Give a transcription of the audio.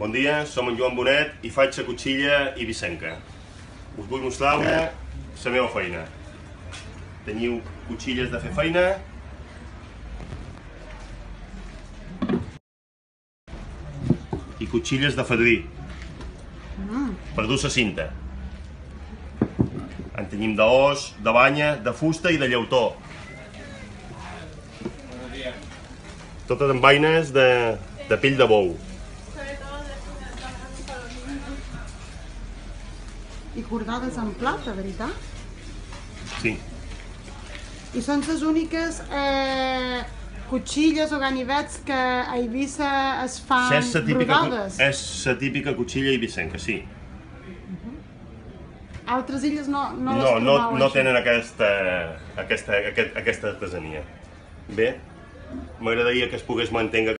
Bon dia, som en Joan Bonet i faig la cotxilla ibicenca. Us vull mostrar la meva feina. Teniu cotxilles de fer feina, i cotxilles de fadrí per dur la cinta. En tenim d'os, de banya, de fusta i de llautó. Totes amb vaines de, de pell de bou. I cordades en plata, veritat? Sí. I són les úniques eh, cotxilles o ganivets que a Eivissa es fan és la típica, brodades. és la típica cotxilla ibicenca, sí. Altres illes no, no, No, les no, no tenen aquesta, aquesta, aquest, aquesta artesania. Bé, m'agradaria que es pogués mantenir